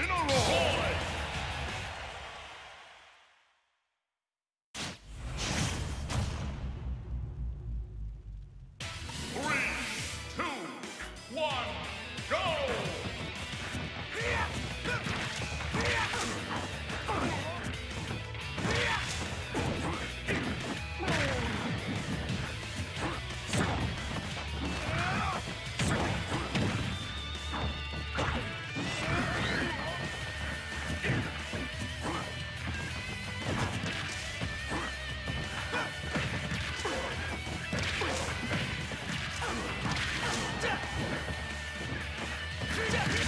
in a row. Shit!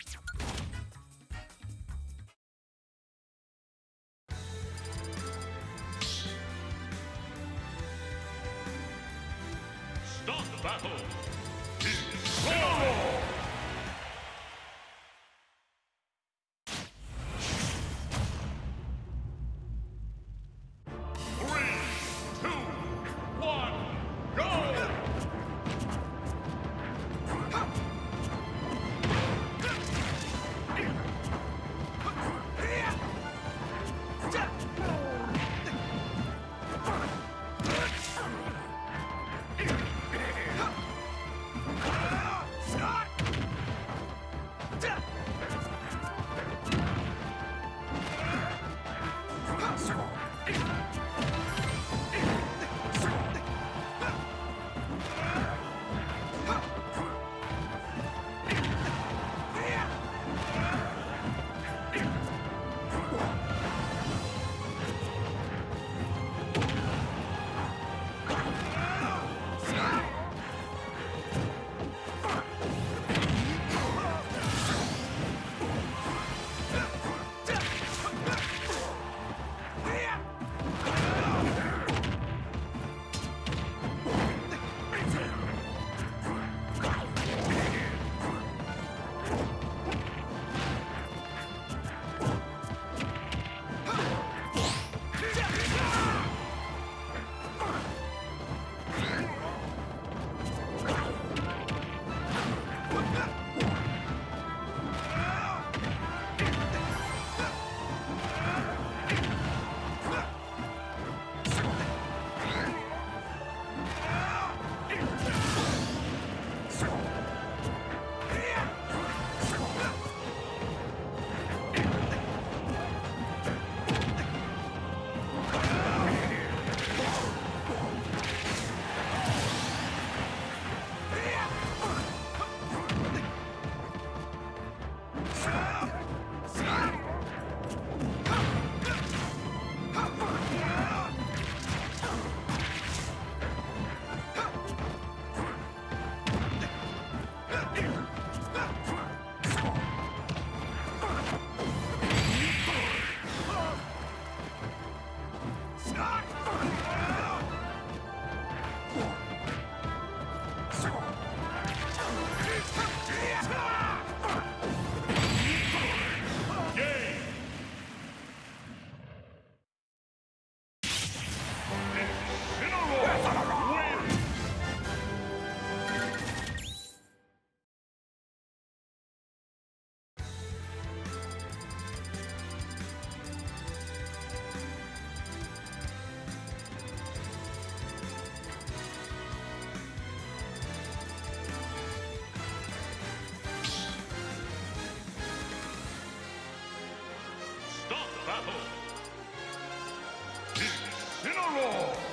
Stop battle! Yeah! Start the battle. Incineroar.